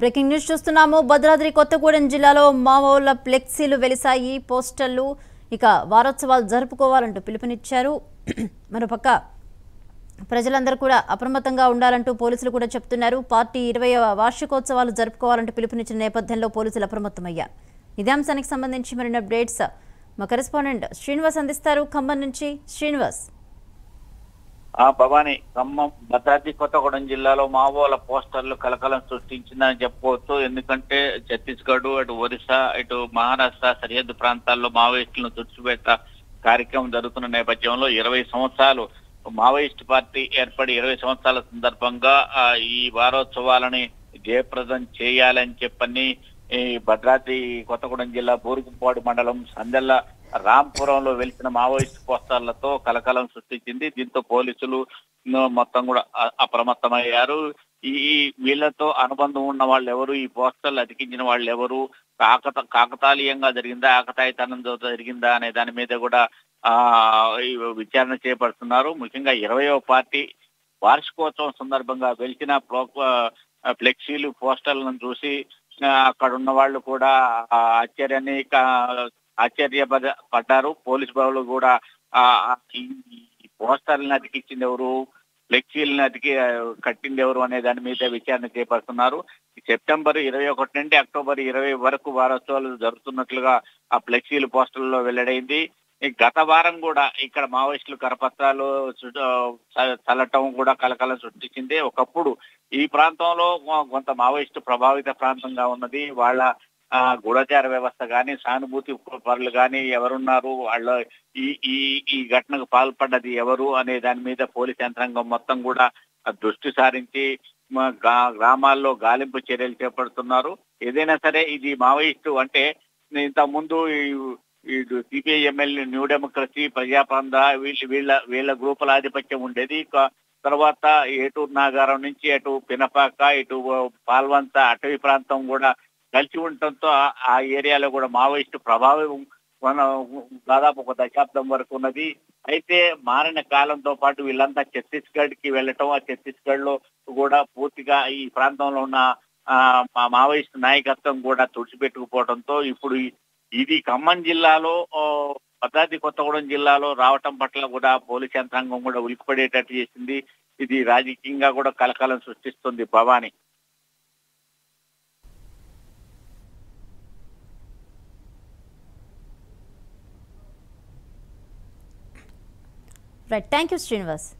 Breaking news చూస్తున్నాము. భద్రాద్రి కొత్తగూడెం జిల్లాలో మావోల ఫ్లెక్సీలు వెలిసాయి పోస్టర్లు ఇక వారోత్సవాలు జరుపుకోవాలంటూ పిలుపునిచ్చారు. మరోపక్క ప్రజలందరూ కూడా అప్రమత్తంగా ఉండాలంటూ పోలీసులు కూడా చెప్తున్నారు. పార్టీ ఇరవై వార్షికోత్సవాలు జరుపుకోవాలంటూ పిలుపునిచ్చిన నేపథ్యంలో పోలీసులు అప్రమత్తమయ్యారు. ఇదే అంశానికి సంబంధించి మరిన్ని అప్డేట్స్ మా కరెస్పాండెంట్ శ్రీనివాస్ అందిస్తారు. ఖమ్మం నుంచి శ్రీనివాస్. ఆ భవాని ఖమ్మం భద్రాద్రి కొత్తగూడెం జిల్లాలో మావోల పోస్టర్లు కలకలం సృష్టించిందని చెప్పుకోవచ్చు. ఎందుకంటే ఛత్తీస్గఢ్ అటు ఒరిస్సా ఇటు మహారాష్ట్ర సరిహద్దు ప్రాంతాల్లో మావోయిస్టులను తుడిచిపెట్ట కార్యక్రమం జరుగుతున్న నేపథ్యంలో ఇరవై సంవత్సరాలు మావోయిస్ట్ పార్టీ ఏర్పడి ఇరవై సంవత్సరాల సందర్భంగా ఆ, ఈ వారోత్సవాలని జయప్రదం చేయాలని చెప్పని ఈ భద్రాద్రి కొత్తగూడెం జిల్లా బూరుగుపాడు మండలం సందెల్ల రాంపురంలో వెలిసిన మావోయిస్ట్ పోస్టర్లతో కలకలం సృష్టించింది. దీంతో పోలీసులు మొత్తం కూడా అప్రమత్తమయ్యారు. ఈ వీళ్ళతో అనుబంధం ఉన్న వాళ్ళు ఎవరు ఈ పోస్టర్లు అతికించిన వాళ్ళు ఎవరు కాకత కాకతాళీయంగా జరిగిందా? ఆకతాయితనంతో జరిగిందా? అనే దాని మీద కూడా ఆ విచారణ చేపడుతున్నారు. ముఖ్యంగా ఇరవయో పార్టీ వార్షికోత్సవం సందర్భంగా వెలిసిన ప్రో- ఫ్లెక్సీలు పోస్టర్లను చూసి అక్కడ ఉన్న వాళ్ళు కూడా ఆశ్చర్యాన్ని ఆశ్చర్యపడ పడ్డారు పోలీస్ బాబులు కూడా ఆ ఈ పోస్టర్లను అతికిచ్చింది ఎవరు ఫ్లెక్సీలను అతికి కట్టింది ఎవరు అనే దాని మీద విచారణ చేపడుతున్నారు. సెప్టెంబర్ ఇరవై ఒకటి నుండి అక్టోబర్ ఇరవై వరకు వారోత్సవాలు జరుగుతున్నట్లుగా ఆ ఫ్లెక్సీలు పోస్టర్లలో వెల్లడైంది. గత వారం కూడా ఇక్కడ మావోయిస్టులు కరపత్రాలు చల్లటం కూడా కలకలం సృష్టించింది. ఒకప్పుడు ఈ ప్రాంతంలో కొంత మావోయిస్టు ప్రభావిత ప్రాంతంగా ఉన్నది. వాళ్ళ ఆ, గూఢచార వ్యవస్థ కానీ సానుభూతి పరులు కానీ ఎవరున్నారు? వాళ్ళ ఈ ఈ ఈ ఘటనకు పాల్పడ్డది ఎవరు అనే దాని మీద పోలీస్ యంత్రాంగం మొత్తం కూడా దృష్టి సారించి గ్రామాల్లో గాలింపు చర్యలు చేపడుతున్నారు. ఏదైనా సరే ఇది మావోయిస్టు అంటే ఇంత ముందు ఇటు సిపిఐ ఎమ్మెల్యే న్యూ డెమోక్రసీ ప్రజాపంద వీళ్ళ వీళ్ళ వీళ్ళ గ్రూపుల ఆధిపత్యం ఉండేది. తర్వాత ఏటూరు నాగారం నుంచి అటు పినపాక ఇటు పాల్వంత అటవీ ప్రాంతం కూడా కలిసి ఉండటంతో ఆ- ఏరియాలో కూడా మావోయిస్టు ప్రభావం మన దాదాపు ఒక దశాబ్దం వరకు ఉన్నది. అయితే మారిన కాలంతో పాటు వీళ్ళంతా ఛత్తీస్గఢ్కి వెళ్ళటం ఆ ఛత్తీస్గఢ్లో కూడా పూర్తిగా ఈ ప్రాంతంలో ఉన్న ఆ, మా మావోయిస్ట్ నాయకత్వం కూడా తుడిచిపెట్టుకుపోవడంతో ఇప్పుడు ఇది ఖమ్మం జిల్లాలో భద్రాద్రి కొత్తగూడెం జిల్లాలో రావటం పట్ల కూడా పోలీస్ యంత్రాంగం కూడా ఉలిక్కిపడేటట్టు చేసింది. ఇది రాజకీయంగా కూడా కలకలం సృష్టిస్తుంది Bhavani. Right. Thank you, Srinivas.